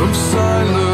of silence.